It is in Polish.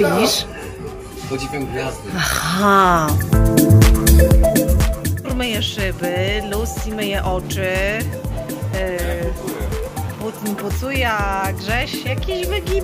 Robisz? Podziwiam gwiazdy. Aha. Myję szyby, Lucy myje oczy. Yy, pucuje, a Grześ jakieś wygi